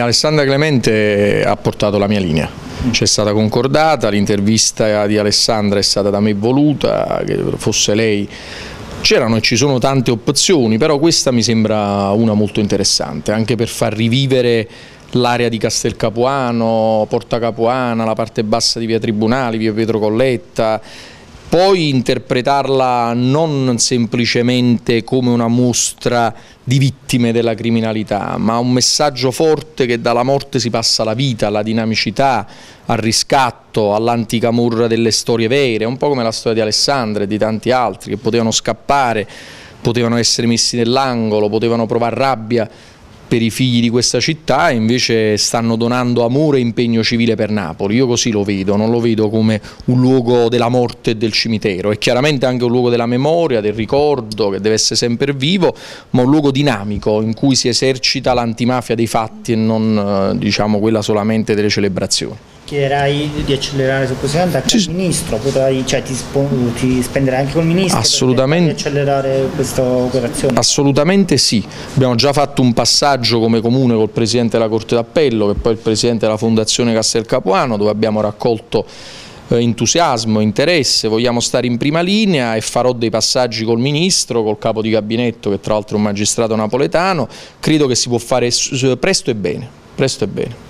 Alessandra Clemente ha portato la mia linea, c'è stata concordata, l'intervista di Alessandra è stata da me voluta, che fosse lei. C'erano e ci sono tante opzioni, però questa mi sembra una molto interessante, anche per far rivivere l'area di Castel Capuano, Porta Capuana, la parte bassa di via Tribunali, via Pietro Colletta, poi interpretarla non semplicemente come una mostra di vittime della criminalità, ma un messaggio forte che dalla morte si passa alla vita, alla dinamicità, al riscatto, all'antica murra delle storie vere, un po' come la storia di Alessandra e di tanti altri che potevano scappare, potevano essere messi nell'angolo, potevano provare rabbia, per i figli di questa città e invece stanno donando amore e impegno civile per Napoli. Io così lo vedo, non lo vedo come un luogo della morte e del cimitero, è chiaramente anche un luogo della memoria, del ricordo che deve essere sempre vivo, ma un luogo dinamico in cui si esercita l'antimafia dei fatti e non eh, diciamo, quella solamente delle celebrazioni chiederai di accelerare Presidente anche sì. al Ministro, potrai, cioè, ti, ti, spenderai anche col Ministro Assolutamente. per accelerare questa operazione? Assolutamente sì, abbiamo già fatto un passaggio come Comune col Presidente della Corte d'Appello, che è poi il Presidente della Fondazione Castel Capuano, dove abbiamo raccolto eh, entusiasmo, interesse, vogliamo stare in prima linea e farò dei passaggi col Ministro, col Capo di Gabinetto che tra l'altro è un magistrato napoletano, credo che si può fare presto e bene, presto e bene.